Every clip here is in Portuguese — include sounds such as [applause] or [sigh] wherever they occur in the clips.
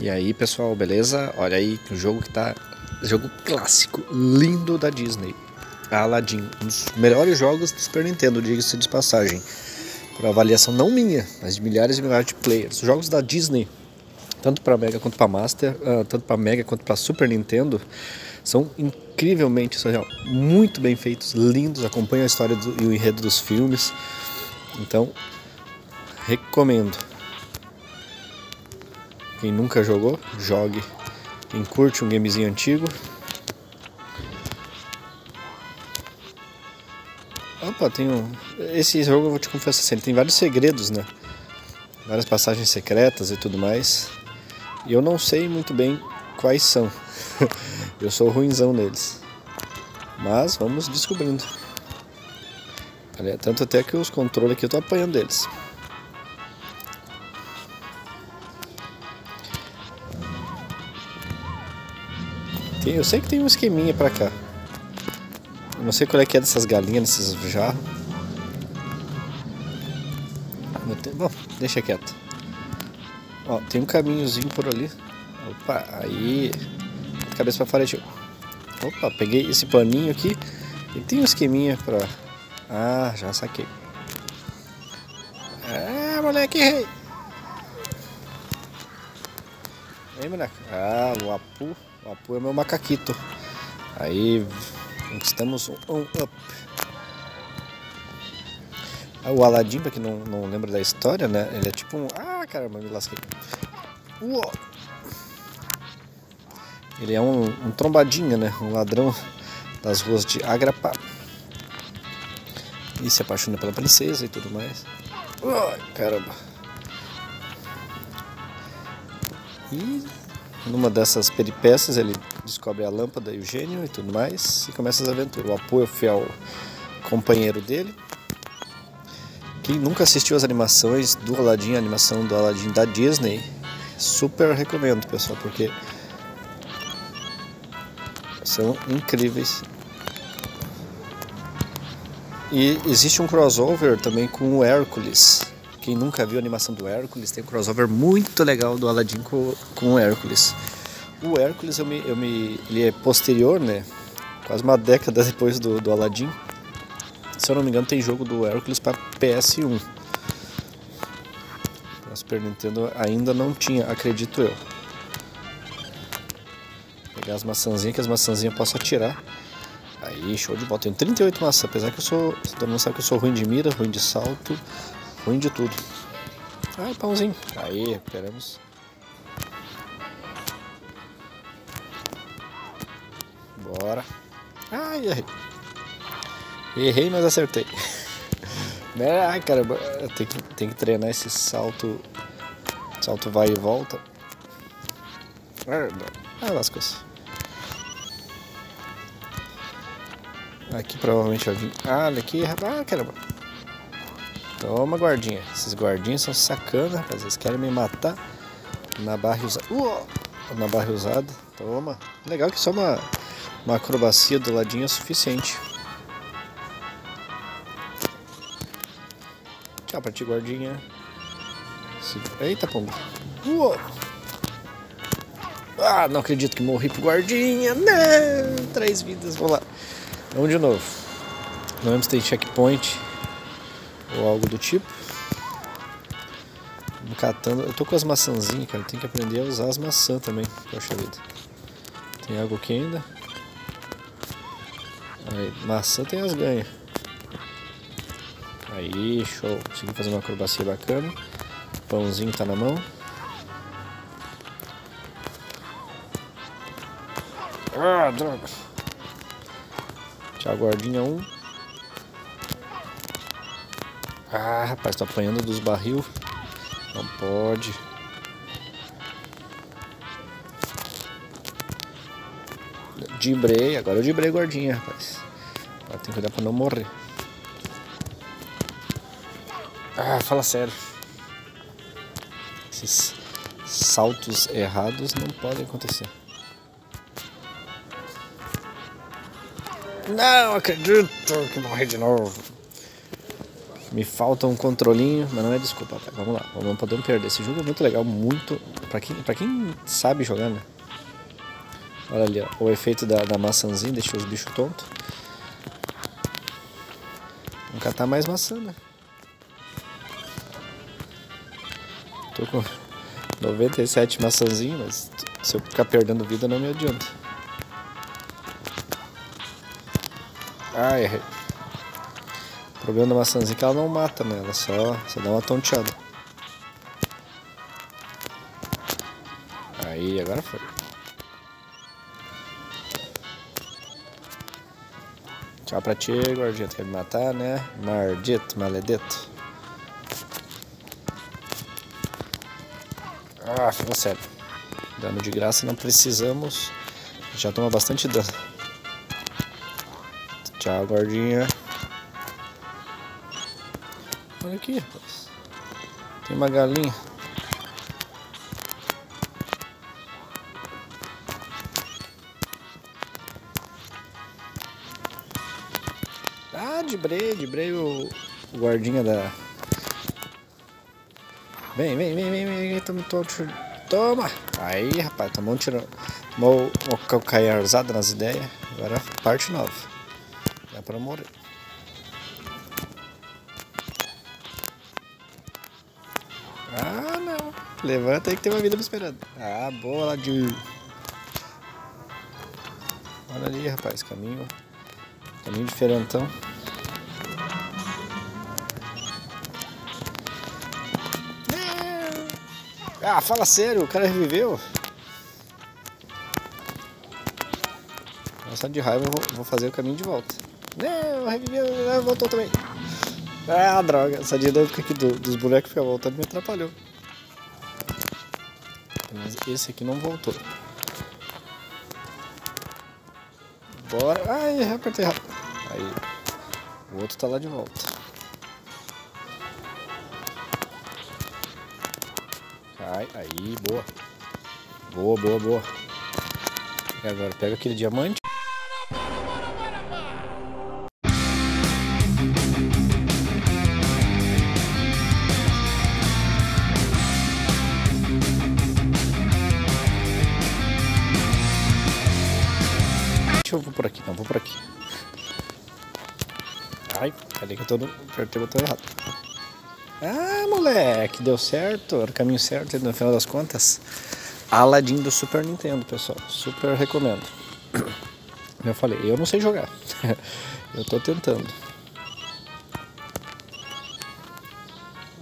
E aí, pessoal, beleza? Olha aí o jogo que tá. Jogo clássico, lindo da Disney. Aladdin, um dos melhores jogos do Super Nintendo, diga-se de passagem. Por avaliação não minha, mas de milhares e milhares de players. Os jogos da Disney, tanto para Mega quanto para Master, uh, tanto para Mega quanto para Super Nintendo, são incrivelmente surreal, muito bem feitos, lindos, acompanham a história do, e o enredo dos filmes. Então, recomendo. Quem nunca jogou, jogue. Quem curte um gamezinho antigo. Opa, tem um... Esse jogo eu vou te confessar assim, ele tem vários segredos, né? Várias passagens secretas e tudo mais. E eu não sei muito bem quais são. [laughs] eu sou ruinzão neles. Mas vamos descobrindo. Tanto até que os controles aqui eu tô apanhando deles. Tem, eu sei que tem um esqueminha pra cá. Eu não sei qual é que é dessas galinhas, desses jarros. Bom, deixa quieto. Ó, tem um caminhozinho por ali. Opa, aí. Cabeça pra fora, tio. Opa, peguei esse paninho aqui. E tem um esqueminha pra. Ah, já saquei. É, moleque, rei. Aí, moleque. Ah, o Apu. O Apu é meu macaquito. Aí, conquistamos um, um up. Ah, o Aladdin, pra quem não, não lembra da história, né? Ele é tipo um... Ah, caramba, me lasquei. Uou. Ele é um, um trombadinha, né? Um ladrão das ruas de Agrapá. E se apaixona pela princesa e tudo mais. Ai, caramba. E numa dessas peripécias ele descobre a lâmpada e o gênio e tudo mais e começa as aventuras. O apoio fiel companheiro dele. Quem nunca assistiu as animações do Aladdin, a animação do Aladdin da Disney, super recomendo, pessoal, porque são incríveis. E existe um crossover também com o Hércules. Quem nunca viu a animação do Hércules, tem um crossover muito legal do Aladdin com, com o Hércules. O Hércules, eu me, eu me, ele é posterior, né? Quase uma década [laughs] depois do, do Aladdin. Se eu não me engano, tem jogo do Hércules para PS1. A Super Nintendo ainda não tinha, acredito eu. Vou pegar as maçãzinhas, que as maçãzinhas eu posso atirar. Aí, show de bola. Tenho 38 maçãs, apesar que eu sou. Todo mundo sabe que eu sou ruim de mira, ruim de salto, ruim de tudo. Ai, pãozinho. Aí, recuperamos. Bora. Ai, errei. Errei, mas acertei. [laughs] Ai, caramba. Tem que, tem que treinar esse salto. Salto vai e volta. Ah, lascou-se. Aqui provavelmente vai vir. Ah, olha aqui. Ah, caramba. Toma, guardinha. Esses guardinhos são sacana, rapaz. Eles querem me matar na barra usada. Na barra usada. Toma. Legal que só uma, uma acrobacia do ladinho é suficiente. Tchau pra ti, guardinha. Eita, pombo. Uou. Ah, não acredito que morri pro guardinha. Não, três vidas. Vamos lá. Vamos de novo. Não lembro se tem checkpoint ou algo do tipo. Catando. Eu tô com as maçãzinhas, cara. Tem que aprender a usar as maçãs também. Poxa vida. Tem algo aqui ainda. Aí, maçã tem as ganhas. Aí, show. Consegui fazer uma acrobacia bacana. Pãozinho tá na mão. Ah, droga. Tchau, guardinha 1. Um. Ah, rapaz, tô apanhando dos barril. Não pode. Dibrei, agora eu dibrei guardinha, rapaz. Agora tem que cuidar pra não morrer. Ah, fala sério. Esses saltos errados não podem acontecer. Não acredito que morri de novo. Me falta um controlinho, mas não é desculpa, tá? Vamos lá, não podemos perder. Esse jogo é muito legal, muito. Pra quem, pra quem sabe jogar, né? Olha ali, ó, o efeito da, da maçãzinha, deixa os bichos tontos. Vamos catar mais maçã, né? Tô com 97 maçãzinhas, mas se eu ficar perdendo vida não me adianta. Ah, errei. Problema da maçãzinha é que ela não mata, né? Ela só, só dá uma tonteada. Aí, agora foi. Tchau pra ti, gordinho. Tu quer me matar, né? Maldito, maledito. Ah, fala sério. Dano de graça não precisamos. Já toma bastante dano. Tchau, gordinha. Olha aqui, rapaz. Tem uma galinha. Ah, de brei, de brei o, guardinha da... Vem, vem, vem, vem, vem, toma, toma, toma. Aí, rapaz, tomou um tirão. Tomou uma calcaiarzada nas ideias. Agora parte nova. Dá pra morrer. Ah, não. Levanta aí que tem uma vida me esperando. Ah, boa, ladinho. Olha ali, rapaz, caminho. Caminho diferentão. Ah, fala sério, o cara reviveu. Nossa, de raiva eu vou, vou fazer o caminho de volta. Não, reviveu, voltou também. Ah, droga, essa dinâmica aqui do, dos bonecos fica voltando me atrapalhou. Mas esse aqui não voltou. Bora. Ai, apertei errado. Aí. O outro tá lá de volta. Ai, aí, boa. Boa, boa, boa. E agora pega aquele diamante. No... apertei o botão errado. Ah, moleque, deu certo, era o caminho certo no final das contas. Aladdin do Super Nintendo, pessoal. Super recomendo. [coughs] Eu falei, eu não sei jogar. [laughs] eu tô tentando.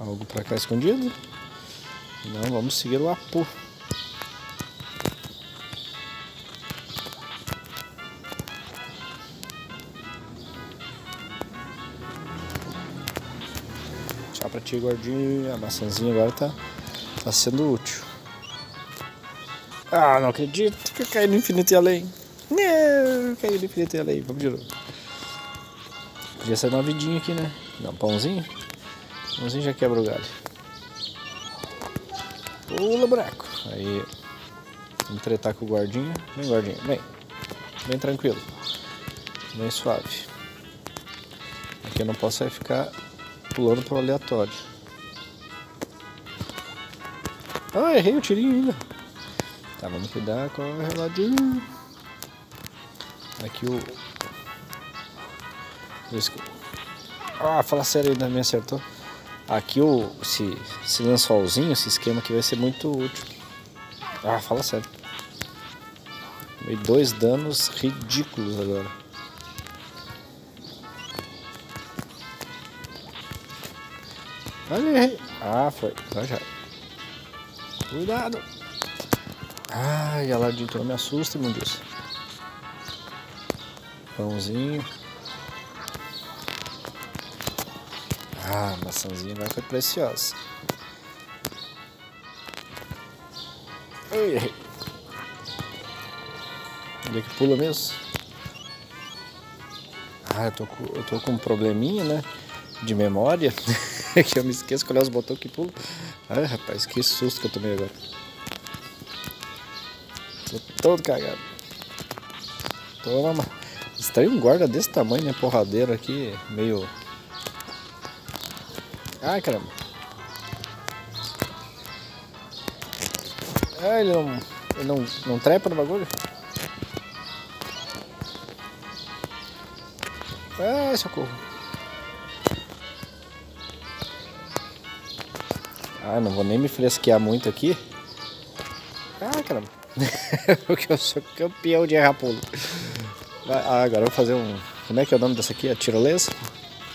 Algo pra cá escondido? Não, vamos seguir o Apu. Ti, gordinho. A maçãzinha agora tá, tá sendo útil. Ah, não acredito que eu caí no infinito e além. Não, caí no infinito e além. Vamos de novo. Podia ser uma vidinha aqui, né? Dá um pãozinho. Pãozinho já quebra o galho. Pula, buraco. Aí. Vamos tretar com o guardinha. Vem, guardinha. Vem. Bem tranquilo. Bem suave. Aqui eu não posso ficar pulando pro aleatório. Ah, errei o tirinho ainda. Tá, vamos cuidar com o reladinho. Aqui o... Ah, fala sério, ainda me acertou. Aqui o esse, esse lençolzinho, esse esquema aqui vai ser muito útil. Ah, fala sério. Dei dois danos ridículos agora. Olha Ah, foi. Então já. Cuidado. Ai, Aladdin, tu não me assusta, meu Deus. Pãozinho. Ah, maçãzinha agora foi preciosa. Ai, Onde é que pula mesmo? Ah, eu tô, eu tô com um probleminha, né? De memória. [laughs] [laughs] que eu me esqueço qual é os botões que pulam. Ai, rapaz, que susto que eu tomei agora. Tô todo cagado. Toma. Estranho um guarda desse tamanho, né? Porradeiro aqui, meio Ai, caramba. Ah, ele não, ele não, não trepa no bagulho? Ah, socorro. Ah, não vou nem me fresquear muito aqui. Ah, caramba. [laughs] Porque eu sou campeão de errar pulo. Ah, agora eu vou fazer um... Como é que é o nome dessa aqui? A tirolesa?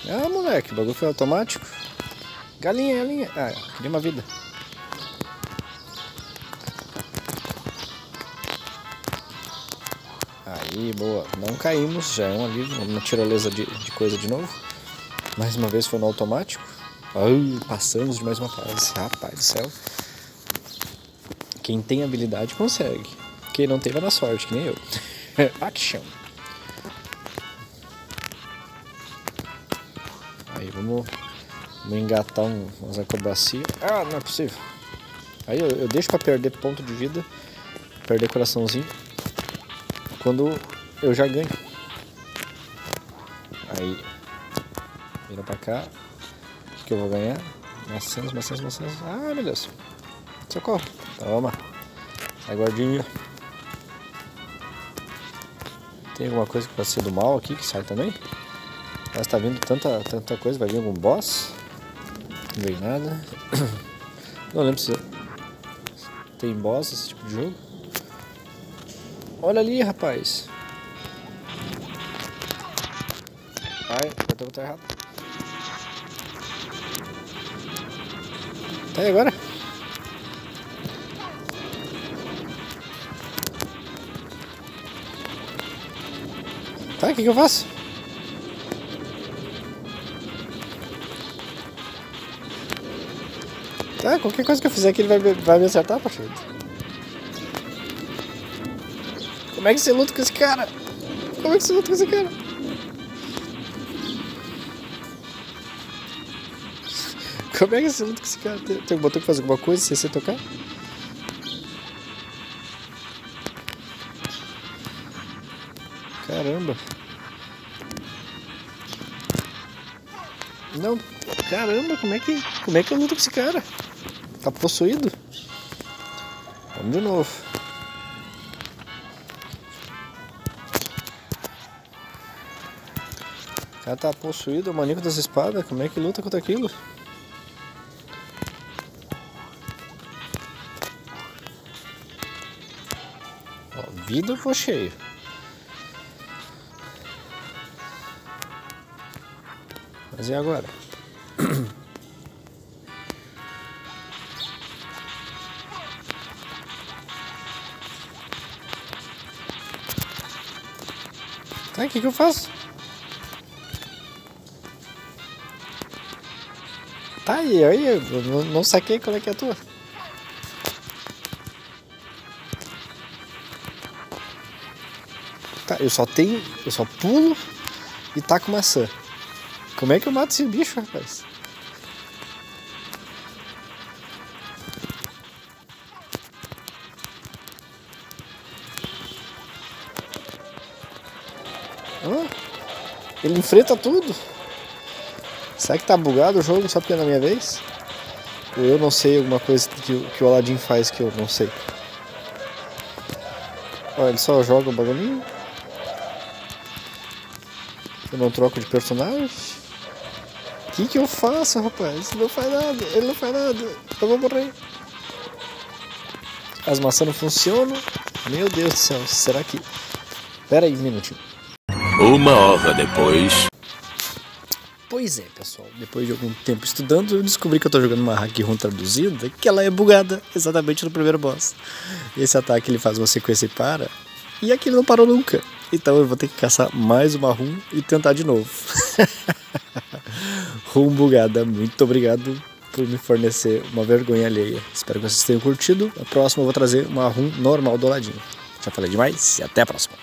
Ah, moleque, o bagulho foi automático. Galinha, galinha. Ah, queria uma vida. Aí, boa. Não caímos, já é um alívio. Uma tirolesa de, de coisa de novo. Mais uma vez foi no automático. Ai, passamos de mais uma fase. Rapaz do céu. Quem tem habilidade consegue. Quem não tem vai dar sorte, que nem eu. [laughs] Action. Aí, vamos, vamos engatar um, umas acrobacias. Ah, não é possível. Aí eu, eu deixo pra perder ponto de vida. Perder coraçãozinho quando eu já ganho. Aí, vira pra cá. Que eu vou ganhar? Maçãs, maçãs, maçãs. Ah, meu Deus. Socorro. Toma. Sai, guardinha. Tem alguma coisa que pode ser do mal aqui que sai também? Mas tá vindo tanta, tanta coisa. Vai vir algum boss? Não veio nada. [coughs] Não lembro se tem boss esse tipo de jogo. Olha ali, rapaz. Ai, apertou o errado. Tá aí agora? Tá, o que, que eu faço? Tá, qualquer coisa que eu fizer aqui ele vai, vai me acertar, parceiro. Como é que você luta com esse cara? Como é que você luta com esse cara? Como é que você luta com esse cara? Tem, tem um botão que faz alguma coisa sem você tocar? Caramba. Não, caramba, como é que, como é que eu luto com esse cara? Tá possuído? Vamos de novo. O cara tá possuído, o maníaco das espadas. Como é que luta contra aquilo? Vida foi cheio. Mas e agora? [coughs] Tá, o que, que eu faço? Tá aí, aí, eu não, saquei qual é que é a tua. Eu só tenho, eu só pulo e taco maçã. Como é que eu mato esse bicho, rapaz? Ele enfrenta tudo. Será que tá bugado o jogo só porque é na minha vez? Ou eu não sei alguma coisa que, que o Aladdin faz que eu não sei? Olha, ele só joga o bagulhinho. Eu não troco de personagem. O que, que eu faço, rapaz? Ele não faz nada, ele não faz nada. Eu vou morrer. As maçãs não funcionam. Meu Deus do céu, será que. Pera aí um minutinho. Uma hora depois. Pois é, pessoal. Depois de algum tempo estudando, eu descobri que eu tô jogando uma hack ROM traduzida, que ela é bugada exatamente no primeiro boss. Esse ataque ele faz uma sequência e para, e aqui ele não parou nunca. Então eu vou ter que caçar mais uma rum e tentar de novo. [laughs] rum bugada, muito obrigado por me fornecer uma vergonha alheia. Espero que vocês tenham curtido. A próxima eu vou trazer uma rum normal do ladinho. Já falei demais e até a próxima.